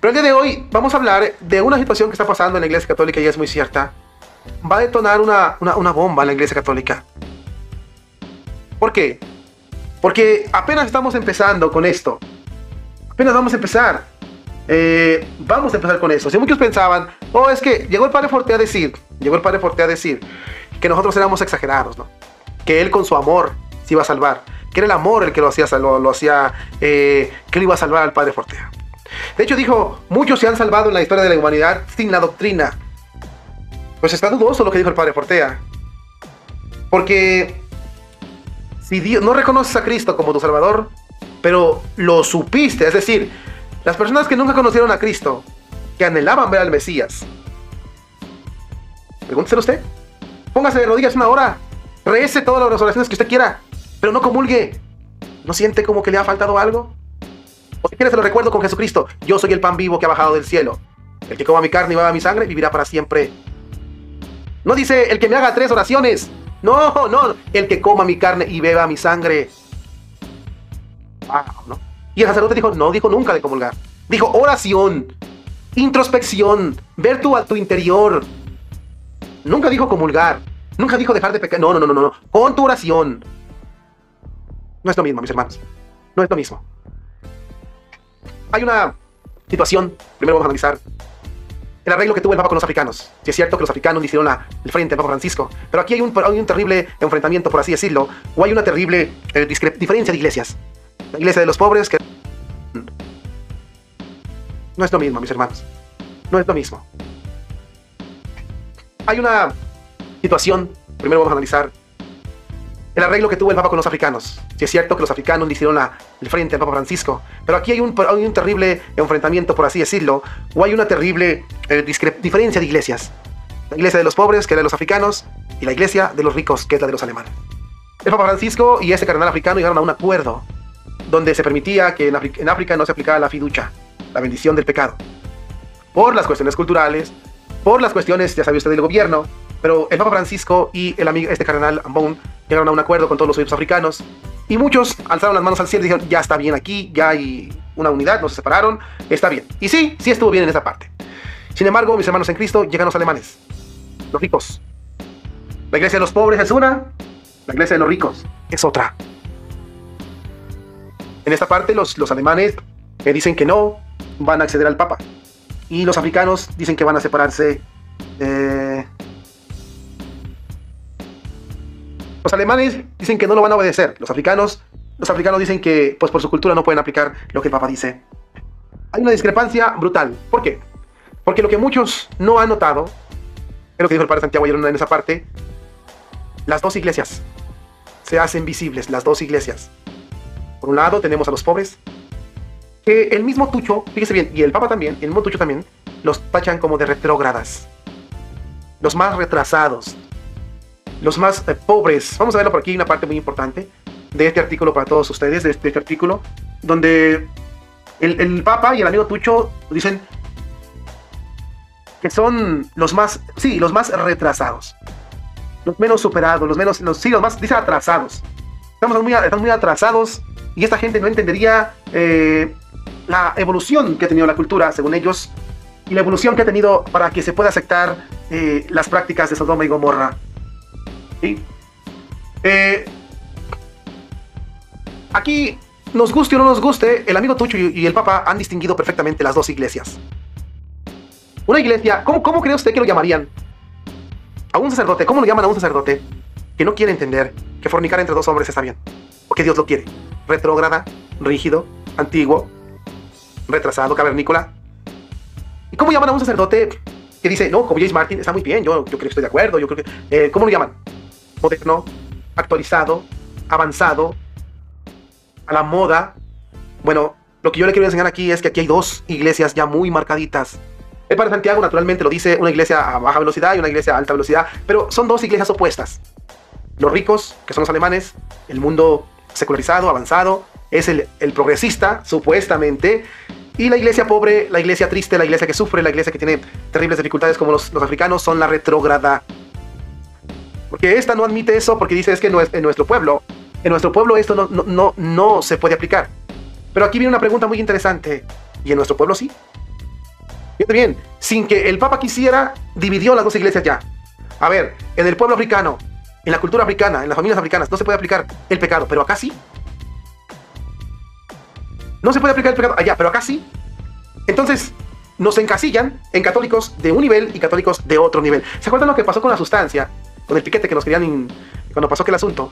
Pero el día de hoy vamos a hablar de una situación que está pasando en la Iglesia Católica y es muy cierta. Va a detonar una, una, bomba en la Iglesia Católica. ¿Por qué? Porque apenas estamos empezando con esto. Apenas vamos a empezar. Eh, vamos a empezar con eso. Si muchos pensaban, oh, es que llegó el Padre Forte a decir, llegó el Padre Forte a decir que nosotros éramos exagerados, ¿no? Que Él con su amor se iba a salvar. Que era el amor el que lo hacía, lo, lo hacía, eh, que lo iba a salvar al Padre Fortea. De hecho, dijo, muchos se han salvado en la historia de la humanidad sin la doctrina. Pues está dudoso lo que dijo el padre Fortea. Porque si Dios, no reconoces a Cristo como tu Salvador, pero lo supiste, es decir, las personas que nunca conocieron a Cristo, que anhelaban ver al Mesías, pregúnteselo usted. Póngase de rodillas una hora, rece todas las oraciones que usted quiera, pero no comulgue. ¿No siente como que le ha faltado algo? O si quieres, se lo recuerdo con Jesucristo. Yo soy el pan vivo que ha bajado del cielo. El que coma mi carne y beba mi sangre vivirá para siempre. No dice el que me haga tres oraciones. No, no. El que coma mi carne y beba mi sangre. Y el sacerdote dijo, no dijo nunca de comulgar. Dijo oración, introspección, ver tu, a tu interior. Nunca dijo comulgar. Nunca dijo dejar de pecar. No, no, no, no, no. Con tu oración. No es lo mismo, mis hermanos. No es lo mismo hay una situación, primero vamos a analizar el arreglo que tuvo el Papa con los africanos. Si es cierto que los africanos hicieron el frente al Papa Francisco, pero aquí hay un, un terrible enfrentamiento, por así decirlo, o hay una terrible eh, diferencia de iglesias. La iglesia de los pobres que... No es lo mismo, mis hermanos. No es lo mismo. Hay una situación, primero vamos a analizar el arreglo que tuvo el Papa con los africanos. Si es cierto que los africanos le hicieron el frente al Papa Francisco, pero aquí hay un, terrible enfrentamiento, por así decirlo, o hay una terrible eh, diferencia de iglesias. La iglesia de los pobres, que es la de los africanos, y la iglesia de los ricos, que es la de los alemanes. El Papa Francisco y ese cardenal africano llegaron a un acuerdo donde se permitía que en, en África no se aplicara la fiducia, la bendición del pecado, por las cuestiones culturales, por las cuestiones, ya sabe usted, del gobierno, pero el Papa Francisco y el amigo, este cardenal Ambon llegaron a un acuerdo con todos los obispos africanos y muchos alzaron las manos al cielo y dijeron, ya está bien aquí, ya hay una unidad, no se separaron, está bien. Y sí, sí estuvo bien en esa parte. Sin embargo, mis hermanos en Cristo, llegan los alemanes, los ricos. La iglesia de los pobres es una, la iglesia de los ricos es otra. En esta parte, los, los alemanes eh, dicen que no van a acceder al Papa. Y los africanos dicen que van a separarse eh, Los alemanes dicen que no lo van a obedecer. Los africanos, los africanos dicen que, pues por su cultura no pueden aplicar lo que el Papa dice. Hay una discrepancia brutal. ¿Por qué? Porque lo que muchos no han notado, es lo que dijo el Padre Santiago ayer en esa parte, las dos iglesias se hacen visibles, las dos iglesias. Por un lado tenemos a los pobres, que el mismo Tucho, fíjese bien, y el Papa también, el mismo Tucho también, los tachan como de retrógradas, los más retrasados, los más eh, pobres. Vamos a verlo por aquí, una parte muy importante de este artículo para todos ustedes, de este, este artículo, donde el, Papa y el amigo Tucho dicen que son los más, sí, los más retrasados, los menos superados, los menos, los, sí, los más, dice atrasados. Estamos muy, estamos muy atrasados y esta gente no entendería eh, la evolución que ha tenido la cultura, según ellos, y la evolución que ha tenido para que se pueda aceptar eh, las prácticas de Sodoma y Gomorra. Eh, aquí, nos guste o no nos guste, el amigo Tucho y el Papa han distinguido perfectamente las dos iglesias. Una iglesia, ¿cómo, ¿cómo cree usted que lo llamarían? A un sacerdote, ¿cómo lo llaman a un sacerdote que no quiere entender que fornicar entre dos hombres está bien? O que Dios lo quiere. Retrógrada, rígido, antiguo, retrasado, cavernícola. ¿Y cómo llaman a un sacerdote que dice, no, como James Martin, está muy bien, yo, yo creo que estoy de acuerdo, yo creo que... Eh, ¿Cómo lo llaman? moderno, actualizado, avanzado, a la moda. Bueno, lo que yo le quiero enseñar aquí es que aquí hay dos iglesias ya muy marcaditas. El Padre Santiago naturalmente lo dice, una iglesia a baja velocidad y una iglesia a alta velocidad, pero son dos iglesias opuestas. Los ricos, que son los alemanes, el mundo secularizado, avanzado, es el, progresista, supuestamente, y la iglesia pobre, la iglesia triste, la iglesia que sufre, la iglesia que tiene terribles dificultades como los, los africanos, son la retrógrada Porque esta no admite eso porque dice es que no es, en nuestro pueblo, en nuestro pueblo esto no, no, no, no se puede aplicar. Pero aquí viene una pregunta muy interesante. ¿Y en nuestro pueblo sí? Fíjate bien, sin que el Papa quisiera, dividió las dos iglesias ya. A ver, en el pueblo africano, en la cultura africana, en las familias africanas, no se puede aplicar el pecado, pero acá sí. No se puede aplicar el pecado allá, pero acá sí. Entonces, nos encasillan en católicos de un nivel y católicos de otro nivel. ¿Se acuerdan lo que pasó con la sustancia? Con el piquete que nos querían, cuando pasó aquel asunto.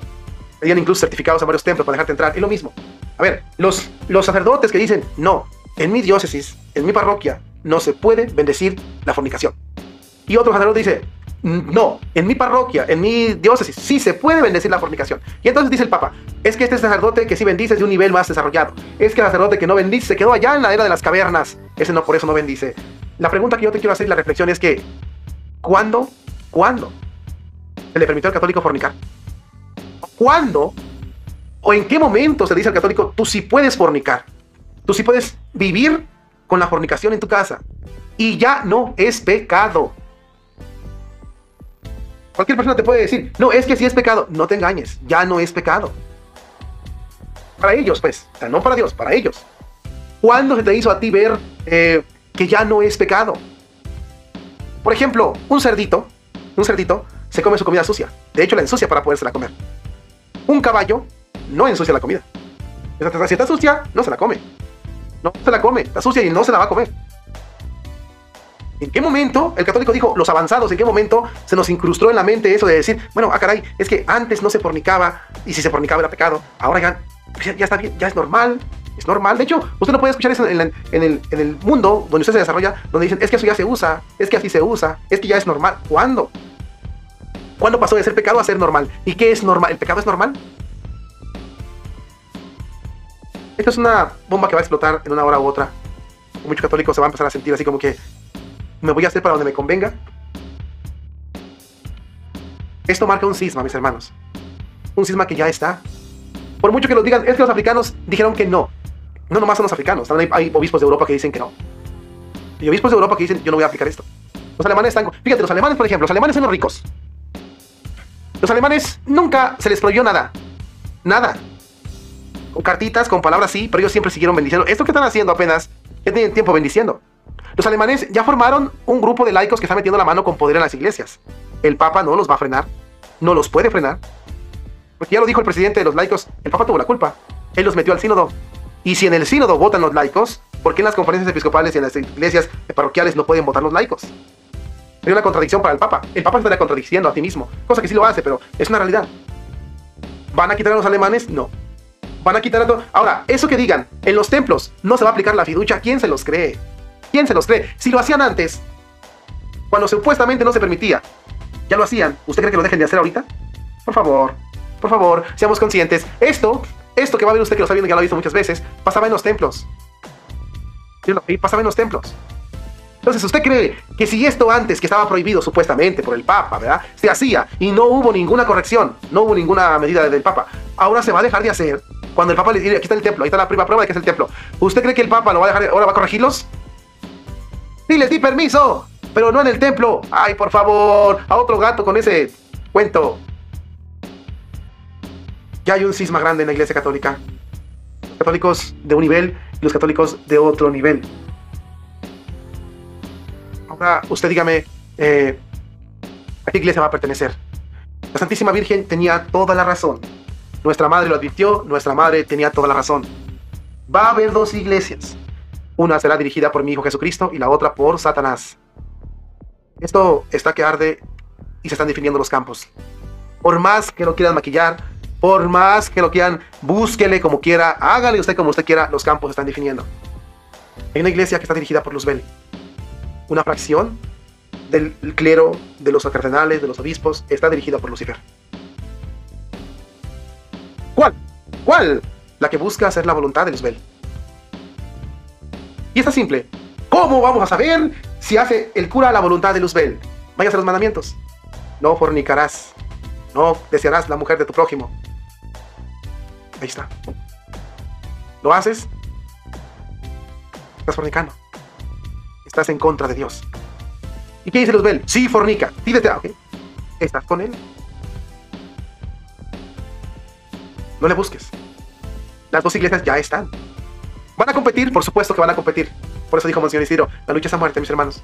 Querían incluso certificados a varios templos para dejarte entrar. Es lo mismo. A ver, los, los sacerdotes que dicen, no, en mi diócesis, en mi parroquia, no se puede bendecir la fornicación. Y otro sacerdote dice, no, en mi parroquia, en mi diócesis, sí se puede bendecir la fornicación. Y entonces dice el Papa, es que este sacerdote que sí bendice es de un nivel más desarrollado. Es que el sacerdote que no bendice se quedó allá en la era de las cavernas. Ese no, por eso no bendice. La pregunta que yo te quiero hacer y la reflexión es que, ¿cuándo, cuándo se le permitió al católico fornicar? ¿Cuándo o en qué momento se dice al católico, tú sí puedes fornicar? Tú sí puedes vivir con la fornicación en tu casa. Y ya no es pecado. Cualquier persona te puede decir, no, es que si es pecado. No te engañes, ya no es pecado. Para ellos, pues, no para Dios, para ellos. ¿Cuándo se te hizo a ti ver eh, que ya no es pecado? Por ejemplo, un cerdito, un cerdito se come su comida sucia. De hecho, la ensucia para podérsela comer. Un caballo no ensucia la comida. Si está sucia, no se la come. No se la come, está sucia y no se la va a comer. ¿En qué momento el católico dijo, los avanzados, en qué momento se nos incrustó en la mente eso de decir, bueno, ah, caray, es que antes no se fornicaba y si se fornicaba era pecado, ahora ya, ya, está bien, ya es normal, es normal. De hecho, usted no puede escuchar eso en, el, en el mundo donde usted se desarrolla, donde dicen, es que eso ya se usa, es que así se usa, es que ya es normal. ¿Cuándo? ¿Cuándo pasó de ser pecado a ser normal? ¿Y qué es normal? ¿El pecado es normal? Esto es una bomba que va a explotar en una hora u otra. Muchos católicos se van a empezar a sentir así como que me voy a hacer para donde me convenga. Esto marca un cisma, mis hermanos. Un cisma que ya está. Por mucho que lo digan, es que los africanos dijeron que no. No nomás son los africanos, también hay, obispos de Europa que dicen que no. Y obispos de Europa que dicen, yo no voy a aplicar esto. Los alemanes están... Fíjate, los alemanes, por ejemplo, los alemanes son los ricos. Los alemanes nunca se les prohibió nada. Nada con cartitas, con palabras sí, pero ellos siempre siguieron bendiciendo. Esto que están haciendo apenas, ya tienen tiempo bendiciendo. Los alemanes ya formaron un grupo de laicos que están metiendo la mano con poder en las iglesias. El Papa no los va a frenar, no los puede frenar. Ya lo dijo el presidente de los laicos, el Papa tuvo la culpa. Él los metió al sínodo. Y si en el sínodo votan los laicos, ¿por qué en las conferencias episcopales y en las iglesias parroquiales no pueden votar los laicos? Hay una contradicción para el Papa. El Papa estaría contradiciendo a ti mismo, cosa que sí lo hace, pero es una realidad. ¿Van a quitar a los alemanes? No. Van a quitar a todo. Ahora, eso que digan, en los templos no se va a aplicar la fiducia, ¿quién se los cree? ¿Quién se los cree? Si lo hacían antes, cuando supuestamente no se permitía, ya lo hacían, ¿usted cree que lo dejen de hacer ahorita? Por favor, por favor, seamos conscientes. Esto, esto que va a ver usted que lo está viendo, ya lo ha visto muchas veces, pasaba en los templos. Pasaba en los templos. Entonces, ¿usted cree que si esto antes, que estaba prohibido supuestamente por el Papa, ¿verdad? Se hacía y no hubo ninguna corrección, no hubo ninguna medida del Papa, ahora se va a dejar de hacer? Cuando el Papa le dice, aquí está el templo, ahí está la prima prueba de que es el templo. ¿Usted cree que el Papa lo va a dejar, ahora va a corregirlos? Sí, les di permiso, pero no en el templo. Ay, por favor, a otro gato con ese cuento. Ya hay un cisma grande en la iglesia católica. Los católicos de un nivel y los católicos de otro nivel. Ahora, usted dígame, eh, ¿a qué iglesia va a pertenecer? La Santísima Virgen tenía toda la razón nuestra madre lo advirtió, nuestra madre tenía toda la razón. Va a haber dos iglesias. Una será dirigida por mi Hijo Jesucristo y la otra por Satanás. Esto está que arde y se están definiendo los campos. Por más que lo quieran maquillar, por más que lo quieran, búsquele como quiera, hágale usted como usted quiera, los campos se están definiendo. Hay una iglesia que está dirigida por Luzbel. Una fracción del clero, de los cardenales, de los obispos, está dirigida por Lucifer. ¿Cuál? ¿Cuál? La que busca hacer la voluntad de Luzbel. Y está simple. ¿Cómo vamos a saber si hace el cura la voluntad de Luzbel? Vayas a los mandamientos. No fornicarás. No desearás la mujer de tu prójimo. Ahí está. ¿Lo haces? Estás fornicando. Estás en contra de Dios. ¿Y qué dice Luzbel? Sí, fornica. Sí, desea. Ah, okay. Estás con él. No le busques. Las dos iglesias ya están. ¿Van a competir? Por supuesto que van a competir. Por eso dijo Monseñor Isidro, la lucha es a muerte, mis hermanos.